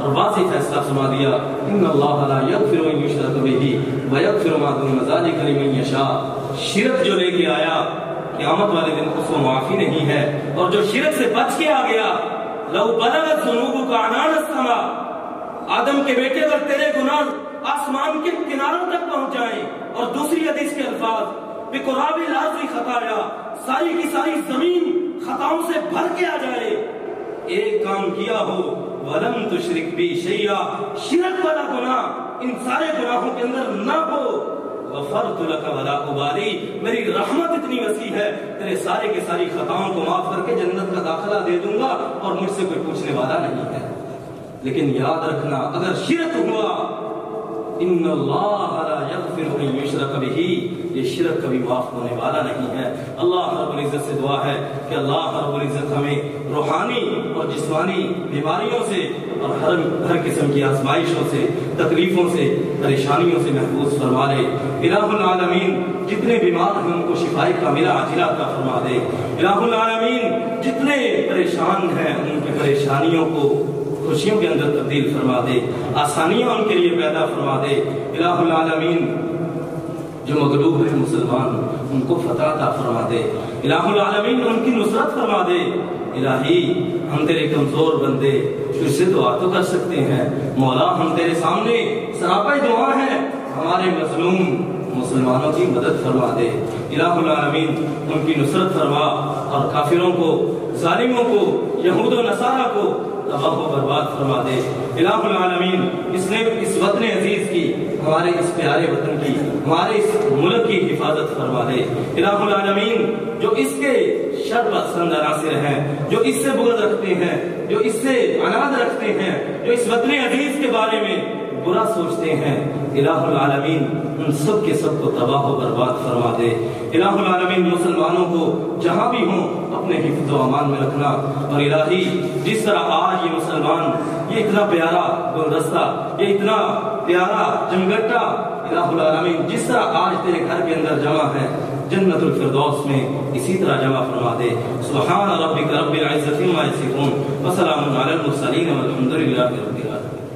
اور واضح فیصلہ سنا دیا ان اللہ لا یغفر ان یشرک به ویغفر ما دون ذلک لمن یشاء شرک جو لے کے آیا، قیامت والے دن اس کو معافی نہیں ہے۔ اور جو شرک سے بچ کے آ گیا، لو بلغت ذنوبک عنان السماء، آدم کے بیٹے اگر تیرے گناہ آسمان کے کناروں تک پہنچ جائیں اور دوسری حدیث کے الفاظ، بقراب لازی خطایا ساری کی ساری زمین خطاؤں سے بھر کے آ جائے۔ ایک کام کیا ہو ولم تشرک بھی شیا شرک والا گناہ، ان سارے گناہوں کے اندر نہ ہو۔ غفرت لك ولا ابالی، میری رحمت اتنی وسیع ہے، تیرے سارے کے ساری خطاؤں کو معاف کر کے جنت کا داخلہ دے دوں گا اور مجھ سے کوئی پوچھنے والا نہیں ہے۔ لیکن یاد رکھنا، اگر شرک ہوا ان اللہ لا یغفر ان یشرک به، یہ شرک کبھی معاف ہونے والا نہیں ہے۔ اللہ رب العزت سے دعا ہے کہ اللہ رب العزت ہمیں روحانی اور جسمانی بیماریوں سے اور ہر ہر قسم کی آزمائشوں سے، تکلیفوں سے، پریشانیوں سے محفوظ فرما دے۔ الہ العالمین، جتنے بیمار ہیں ان کو شفائی کا ملا عجلہ کا فرما دے۔ الہ العالمین، جتنے پریشان ہیں ان کی پریشانیوں کو خوشیوں کے اندر تبدیل فرما دے، آسانیاں ان کے لیے پیدا فرما دے۔ الہ العالمین، جو مغلوب ہیں مسلمان، ان کو فتح عطا فرما دے۔ الہ العالمین، ان کی نصرت فرما دے۔ الہی، ہم تیرے کمزور بندے تجھ سے دعا تو کر سکتے ہیں۔ مولا، ہم تیرے سامنے سراپا دعا ہے۔ ہمارے مظلوم مسلمانوں کی مدد فرما دے۔ الہ العالمین، ان کی نصرت فرما اور کافروں کو، ظالموں کو، یہود و نصارہ کو تباہ و برباد فرما دے۔ الہ العالمین، اس نے اس وطن عزیز کی، ہمارے اس پیارے وطن کی، ہمارے اس ملک کی حفاظت فرما دے۔ الہ العالمین، جو اس کے شر پسند عناصر ہیں، جو اس سے بغض رکھتے ہیں، جو اس سے اناد رکھتے ہیں، جو اس وطن عزیز کے بارے میں برا سوچتے ہیں، الہ العالمین، ان سب کے سب کو تباہ و برباد فرما دے۔ الہ العالمین، مسلمانوں کو جہاں بھی ہوں، اپنے حفظ و امان میں رکھنا۔ اور الہی، جس طرح آج یہ مسلمان، یہ اتنا پیارا گلدستہ، یہ اتنا پیارا جمگٹا الہ العالمین، جس طرح آج تیرے گھر کے اندر جمع ہے، جنت الفردوس میں اسی طرح جمع فرما دے۔ سبحان ربک رب العزت عما یصفون، وسلام علی المرسلین والحمد للہ رب العالمین۔